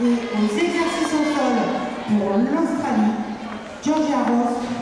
Et aux exercices au sol pour l'Australie, Georgia Ross.